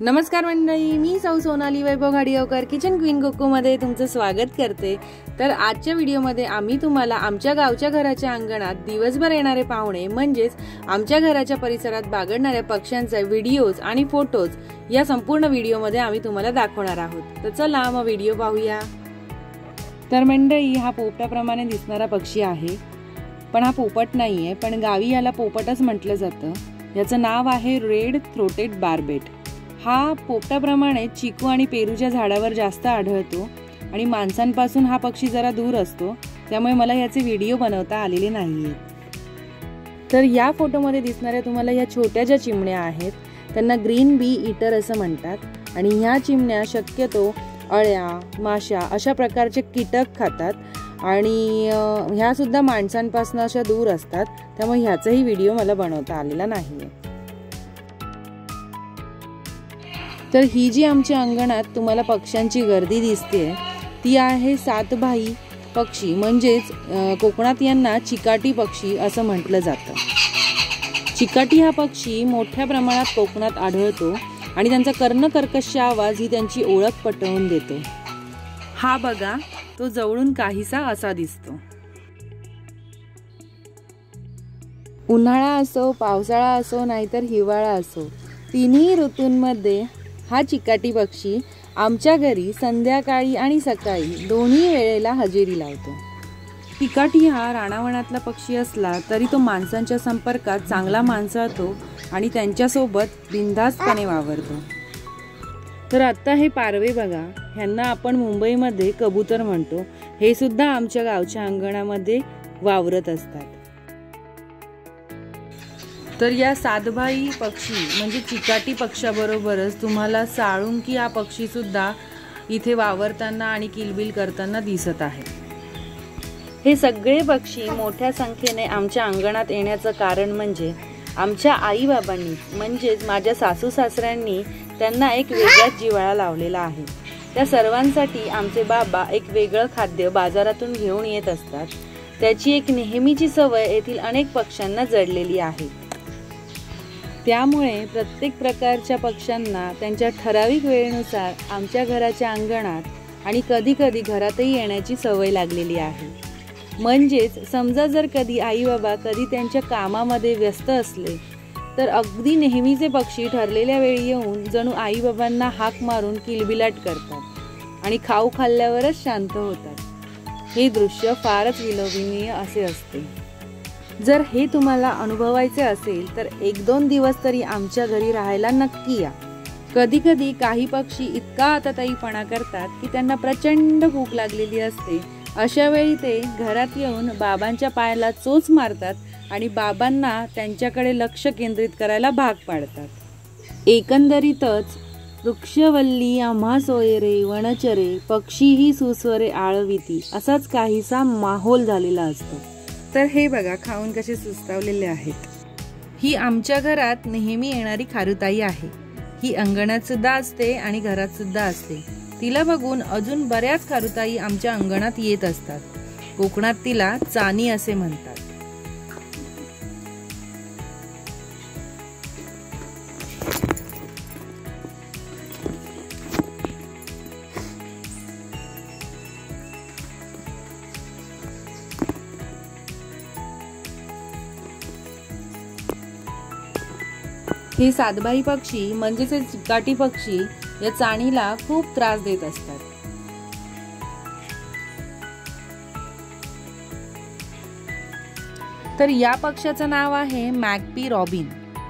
नमस्कार मंडळी मी सौ सोनाली वैभव घाडियावकर किचन क्वीन कोकोमध्ये तुमचं स्वागत करते. तर आजच्या व्हिडिओमध्ये आम्ही तुम्हाला आमच्या गावच्या घराच्या अंगणात दिवसभर येणारे पाहुणे म्हणजेच आमच्या घराच्या परिसरात बागडणाऱ्या पक्ष्यांचे व्हिडिओज आणि फोटोज या संपूर्ण व्हिडिओमध्ये आम्ही तुम्हाला दाखवणार आहोत. तर चला मग व्हिडिओ पाहूया. तर मंडळी हा पोपटाप्रमाणे दिसणारा पक्षी आहे. पण हा पोपट नाही आहे पण गावी याला पोपटच म्हटलं जातं. याचं नाव आहे रेड थ्रोटेड बार्बेट हा पोपटाप्रमाणे चिकू आणि पेरूच्या झाडावर जास्त आढळतो आणि माणसांपासून हा पक्षी जरा दूर असतो त्यामुळे मला याचे व्हिडिओ बनवता आलेले नाही तर या फोटोमध्ये दिसणाऱ्या तुम्हाला या छोट्या ज्या चिमण्या आहेत. त्यांना ग्रीन बी इटर असं म्हणतात आणि ह्या चिमण्या शक्यतो अळ्या माशा अशा प्रकारचे कीटक खातात आणि ह्यासुद्धा माणसांपासून अशा दूर असतात त्यामुळे ह्याचाही व्हिडिओ मला बनवता आलेला नाही आहे तर ही जी आमच्या अंगणात तुम्हाला पक्ष्यांची गर्दी दिसते ती आहे सातभाई पक्षी. म्हणजेच कोकणात यांना चिकाटी पक्षी असं म्हटलं जातं. चिकाटी हा पक्षी मोठ्या प्रमाणात कोकणात आढळतो आणि त्यांचा कर्णकर्कश आवाज ही त्यांची ओळख पटवून देतो. हा बघा तो जवळून काहीसा असा दिसतो. उन्हाळा असो पावसाळा असो नाहीतर हिवाळा असो तिन्ही ऋतूंमध्ये हा चिकाटी पक्षी आमच्या घरी संध्याकाळी आणि सकाळी दोन्ही वेळेला हजेरी लावतो. चिकाटी हा राणावणातला पक्षी असला तरी तो माणसांच्या संपर्कात चांगला माणसाळतो आणि त्यांच्यासोबत बिंदास्तपणे वावरतो. तर आत्ता हे पारवे बघा ह्यांना आपण मुंबईमध्ये कबूतर म्हणतो. हे सुद्धा आमच्या गावच्या अंगणामध्ये वावरत असतात. तर या सातभाई पक्षी म्हणजे चिकाटी पक्षाबरोबरच तुम्हाला साळुंकी हा पक्षीसुद्धा इथे वावरताना आणि किलबिल करताना दिसत आहे हे सगळे पक्षी मोठ्या संख्येने आमच्या अंगणात येण्याचं कारण म्हणजे आमच्या आईबाबांनी म्हणजेच माझ्या सासू सासऱ्यांनी त्यांना एक वेगळाच जिवाळा लावलेला आहे. त्या सर्वांसाठी आमचे बाबा एक वेगळं खाद्य बाजारातून घेऊन येत असतात. त्याची एक नेहमीची सवय येथील अनेक पक्ष्यांना जडलेली आहे. त्यामुळे प्रत्येक प्रकारच्या पक्ष्यांना त्यांच्या ठराविक वेळेनुसार आमच्या घराच्या अंगणात आणि कधी कधी घरातही येण्याची सवय लागलेली आहे. म्हणजेच समजा जर कधी आई बाबा कधी त्यांच्या कामामध्ये व्यस्त असले तर अगदी नेहमीचे पक्षी ठरलेल्या वेळी येऊन जणू आई बाबांना हाक मारून किलबिलाट करतात आणि खाऊ खाल्ल्यावरच शांत होतात. हे दृश्य फारच विलोभनीय असे असते. जर हे तुम्हाला अनुभवायचे असेल तर एक दोन दिवस तरी आमच्या घरी राहायला नक्की या. कधी कधी काही पक्षी इतका आताताईपणा करतात की त्यांना प्रचंड भूक लागलेली असते. अशा वेळी ते घरात येऊन बाबांच्या पायाला चोच मारतात आणि बाबांना त्यांच्याकडे लक्ष केंद्रित करायला भाग पाडतात. एकंदरीतच वृक्षवल्ली आम्हा सोयरे वनचरे पक्षीही सुस्वरे आळविती असाच काहीसा माहोल झालेला असतो. तर हे बघा खाऊन कसे सुस्तावलेले आहेत. ही आमच्या घरात नेहमी येणारी खारुताई आहे. ही अंगणात सुद्धा असते आणि घरात सुद्धा असते. तिला बघून अजून बऱ्याच खारुताई आमच्या अंगणात येत असतात. कोकणात तिला चानी असे म्हणतात. हे सातबाई पक्षी म्हणजेच चिकाटी पक्षी या चाणीला खूप त्रास देत असतात. तर या पक्षाचं नाव आहे मॅकपी रॉबिन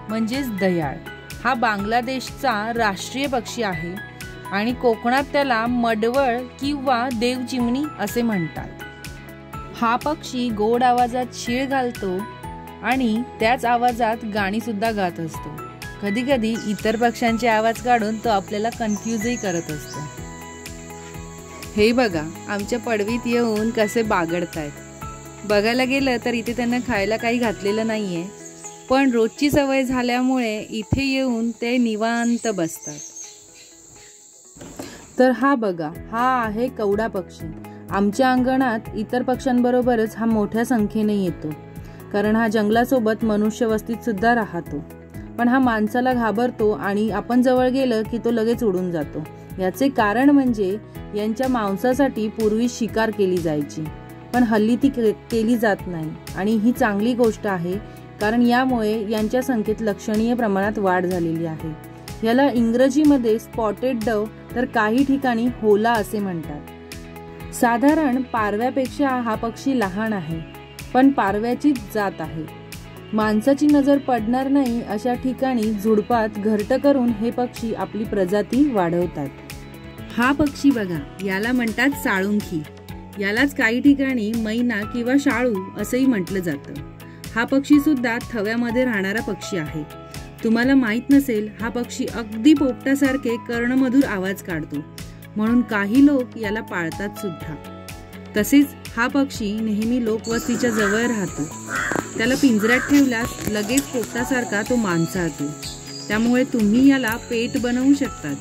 म्हणजेच दयाळ. हा बांगलादेशचा राष्ट्रीय पक्षी आहे आणि कोकणात त्याला मडवळ किंवा देवचिमणी असे म्हणतात. हा पक्षी गोड आवाजात शिळ घालतो आणि त्याच आवाजात गाणीसुद्धा गात असतो. कधी कधी इतर पक्ष्यांचे आवाज काढून तो आपल्याला कन्फ्यूजही करत असतो. हे बघा आमच्या पडवीत येऊन कसे बागडतायत. बघायला गेलं तर इथे त्यांना खायला काही घातलेलं नाही आहे पण रोजची सवय झाल्यामुळे इथे येऊन ते निवांत बसतात. तर हा बघा हा आहे कवडा पक्षी. आमच्या अंगणात इतर पक्ष्यांबरोबरच हा मोठ्या संख्येने येतो कारण हा जंगलासोबत मनुष्यवस्तीत सुद्धा राहतो. पण हा माणसाला घाबरतो आणि आपण जवळ गेलं की तो लगेच उडून जातो. याचे कारण म्हणजे यांच्या मांसासाठी पूर्वी शिकार केली जायची. पण हल्ली ती केली जात नाही आणि ही चांगली गोष्ट आहे कारण यामुळे यांच्या संख्येत लक्षणीय प्रमाणात वाढ झालेली आहे. याला इंग्रजीमध्ये स्पॉटेड डव तर काही ठिकाणी होला असे म्हणतात. साधारण पारव्यापेक्षा हा पक्षी लहान आहे पण पारव्याचीच जात आहे. माणसाची नजर पडणार नाही अशा ठिकाणी झुडपात घरट करून हे पक्षी आपली प्रजाती वाढवतात. हा पक्षी बघा याला म्हणतात साळुंखी. यालाच काही ठिकाणी मैना किंवा शाळू असंही म्हटलं जातं. हा पक्षी सुद्धा थव्यामध्ये राहणारा पक्षी आहे. तुम्हाला माहीत नसेल हा पक्षी अगदी पोपटासारखे कर्णमधुर आवाज काढतो. म्हणून काही लोक याला पाळतात सुद्धा. तसेच हा पक्षी नेहमी लोकवस्तीच्या जवळ राहतो. त्याला पिंजऱ्यात ठेवल्यास लगेच पोपटासारखा तो माणसाळतो त्यामुळे तुम्ही याला पेट बनवू शकतात.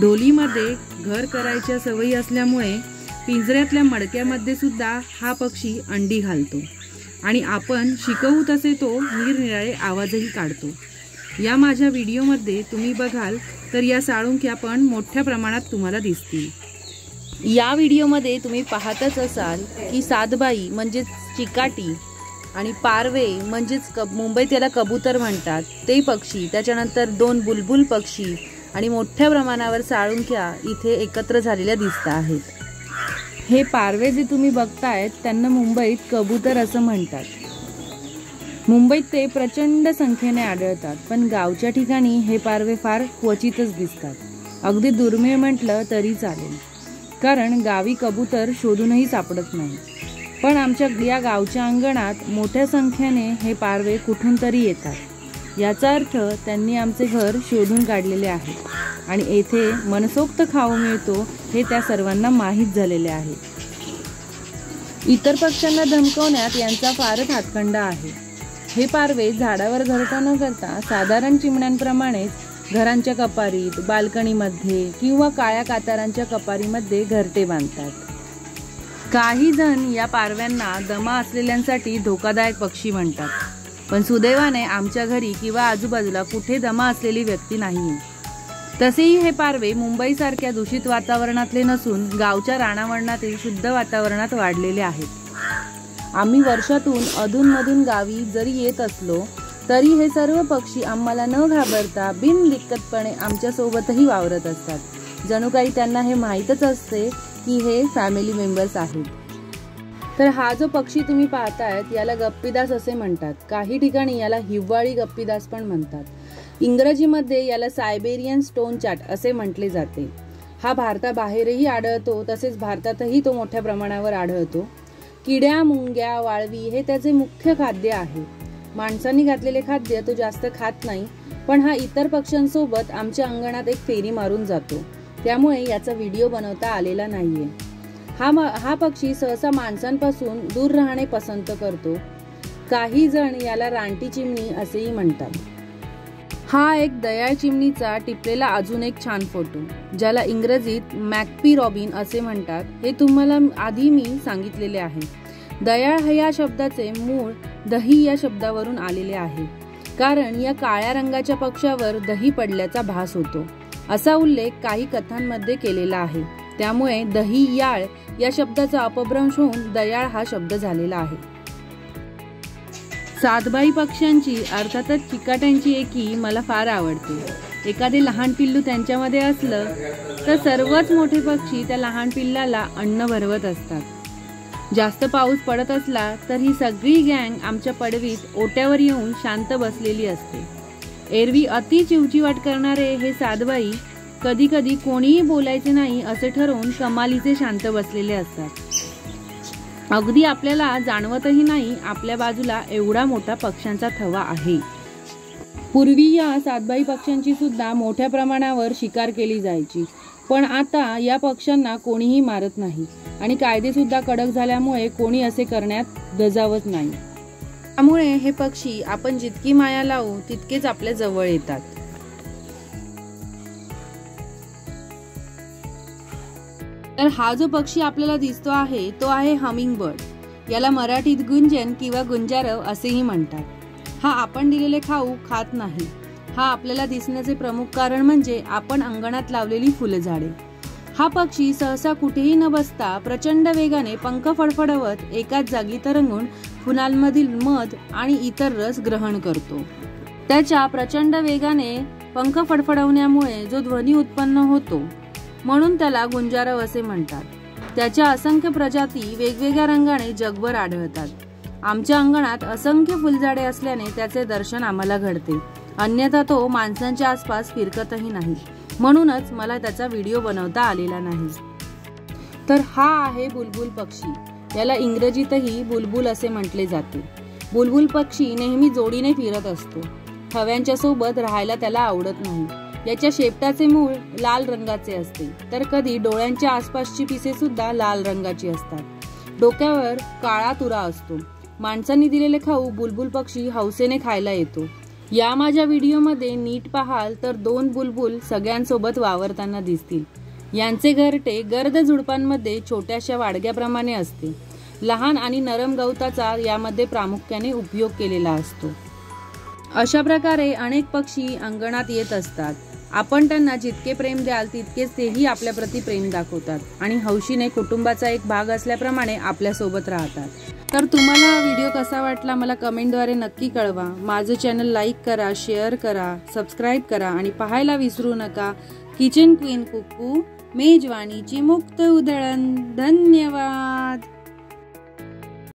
ढोलीमध्ये घर करायच्या सवयी असल्यामुळे पिंजऱ्यातल्या मडक्यामध्ये सुद्धा हा पक्षी अंडी घालतो. आणि आपण शिकवू तसे तो निरनिराळे आवाजही काढतो. या माझ्या व्हिडिओमध्ये तुम्ही बघाल तर या साळुंक्या पण मोठ्या प्रमाणात तुम्हाला दिसतील. या व्हिडिओमध्ये तुम्ही पाहतच असाल की सातबाई म्हणजेच चिकाटी आणि पारवे म्हणजेच क मुंबईत याला कबूतर म्हणतात. ते पक्षी त्याच्यानंतर दोन बुलबुल पक्षी आणि मोठ्या प्रमाणावर साळुंख्या इथे एकत्र झालेल्या दिसत आहेत. हे पारवे जे तुम्ही बघतायत त्यांना मुंबईत कबूतर असं म्हणतात. मुंबईत ते प्रचंड संख्येने आढळतात पण गावच्या ठिकाणी हे पारवे फार क्वचितच दिसतात. अगदी दुर्मिळ म्हटलं तरी चालेल. कारण गावी कबूतर शोधूनही सापडत नाही पण आमच्या या गावच्या अंगणात मोठ्या संख्येने हे पारवे कुठून तरी येतात. याचा अर्थ त्यांनी आमचे घर शोधून काढलेले आहे. आणि येथे मनसोक्त खाऊ मिळतो हे त्या सर्वांना माहीत झालेले आहे. इतर पक्ष्यांना धमकवण्यात यांचा फारच हातखंडा आहे. हे पारवे झाडावर घरटा न करता साधारण चिमण्यांप्रमाणेच घरांच्या कपारीत बाल्कनीमध्ये किंवा काळ्या कातारांच्या कपारीमध्ये घरटे बांधतात. काही जण या पारव्यांना दमा असलेल्यांसाठी धोकादायक पक्षी म्हणतात. पण सुदैवाने आमच्या घरी किंवा आजूबाजूला कुठे दमा असलेली व्यक्ती नाही. तसेही हे पारवे मुंबईसारख्या दूषित वातावरणातले नसून गावच्या राणावरणातील शुद्ध वातावरणात वाढलेले आहेत. आम्ही वर्षातून अधूनमधून गावी जरी येत असलो तरी हे सर्व पक्षी आम्हाला न घाबरता बिनलिक्कतपणे आमच्यासोबतही वावरत असतात. जणू काही त्यांना हे माहीतच असते की हे फॅमिली मेंबर्स आहेत. तर हा जो पक्षी तुम्ही पाहतायत याला गप्पीदास असे म्हणतात. काही ठिकाणी याला हिवाळी गप्पीदास पण म्हणतात. इंग्रजीमध्ये याला सायबेरियन स्टोन चॅट असे म्हटले जाते. हा भारताबाहेरही आढळतो तसेच भारतातही तो मोठ्या प्रमाणावर आढळतो. किड्या मुंग्या वाळवी हे त्याचे मुख्य खाद्य आहे. माणसांनी घातलेले खाद्य तो जास्त खात नाही पण हा इतर पक्ष्यांसोबत आमच्या अंगणात एक फेरी मारून जातो. त्यामुळे याचा व्हिडिओ बनवता आलेला नाहीये. हा म हा पक्षी सहसा माणसांपासून दूर राहणे पसंत करतो. काही जण याला रानटी चिमणी असेही म्हणतात. हा एक दयाळ चिमणीचा टिपलेला अजून एक छान फोटो ज्याला इंग्रजीत मॅकपी रॉबिन असे म्हणतात. हे तुम्हाला आधी मी सांगितलेले आहे. दयाळ या शब्दाचे मूळ दही या शब्दावरून आलेले आहे. कारण या काळ्या रंगाच्या पक्षावर दही पडल्याचा भास होतो. असा उल्लेख काही कथांमध्ये केलेला आहे. त्यामुळे दही याळ या शब्दाचा अपभ्रंश होऊन दयाळ हा शब्द झालेला आहे. सातबाई पक्ष्यांची अर्थातच चिकाट्यांची एकी मला फार आवडते. एखादे लहान पिल्लू त्यांच्यामध्ये असलं तर सर्वच मोठे पक्षी त्या लहान पिल्लाला अन्न भरवत असतात. जास्त पाऊस पडत असला तर ही सगळी गँग आमच्या पडवीत ओट्यावर येऊन शांत बसलेली असते. एरवी अति चिवचिवाट करणारे हे साधबाई कधी कधी कोणीही बोलायचे नाही असे ठरवून कमालीचे शांत बसलेले असतात. अगदी आपल्याला जाणवतही नाही आपल्या बाजूला एवढा मोठा पक्ष्यांचा थवा आहे. पूर्वी या सातबाई पक्ष्यांची सुद्धा मोठ्या प्रमाणावर शिकार केली जायची. पण आता या पक्ष्यांना कोणीही मारत नाही आणि कायदे सुद्धा कडक झाल्यामुळे कोणी असे करण्यात दजावत नाही. त्यामुळे हे पक्षी आपण जितकी माया लावू तितकेच आपल्या जवळ येतात. तर हा जो पक्षी आपल्याला दिसतो आहे तो आहे हमिंग बर्ड याला मराठीत गुंजन किंवा गुंजारव असेही म्हणतात. हा आपण दिलेले खाऊ खात नाही. हा आपल्याला दिसण्याचे प्रमुख कारण म्हणजे आपण अंगणात लावलेली फुलझाडे. हा पक्षी सहसा कुठेही न बसता प्रचंड वेगाने पंख फडफडवत एकाच जागी तरंगून फुलांमधील मध आणि इतर रस ग्रहण करतो. त्याच्या प्रचंड वेगाने पंख फडफडवण्यामुळे जो ध्वनी उत्पन्न होतो म्हणून त्याला गुंजारव असे म्हणतात. त्याच्या असंख्य प्रजाती वेगवेगळ्या रंगाने जगभर आढळतात. आमच्या अंगणात असंख्य फुलझाडे असल्याने त्याचे दर्शन आम्हाला घडते. अन्यथा तो माणसांच्या आसपास फिरकतही नाही. म्हणूनच मला त्याचा व्हिडिओ बनवता आलेला नाही. तर हा आहे बुलबुल पक्षी. याला इंग्रजीतही बुलबुल असे म्हटले जाते. बुलबुल पक्षी नेहमी जोडीने फिरत असतो. हव्यांच्या सोबत राहायला त्याला आवडत नाही. याच्या शेपटाचे मूळ लाल रंगाचे असते. तर कधी डोळ्यांच्या आसपासची पिसे सुद्धा लाल रंगाची असतात. डोक्यावर काळा तुरा असतो. माणसांनी दिलेले खाऊ बुलबुल पक्षी हौसेने खायला येतो. या माझ्या व्हिडिओमध्ये नीट पाहाल तर दोन बुलबुल सगळ्यांसोबत वावरताना दिसतील. यांचे घरटे गर्द झुडपांमध्ये छोट्याशा वाडग्याप्रमाणे असते. लहान आणि नरम गवताचा यामध्ये प्रामुख्याने उपयोग केलेला असतो. अशा प्रकारे अनेक पक्षी अंगणात येत असतात. आपण त्यांना जितके प्रेम द्याल तितकेच तेही आपल्याप्रती प्रेम दाखवतात आणि हौशीने कुटुंबाचा एक भाग असल्याप्रमाणे आपल्यासोबत राहतात. तर तुम्हाला हा व्हिडिओ कसा वाटला मला कमेंटद्वारे नक्की कळवा. माझं चॅनल लाईक करा शेअर करा सबस्क्राईब करा आणि पाहायला विसरू नका. किचन क्वीन कुकू. मेजवानीची मुक्त उधळण. धन्यवाद.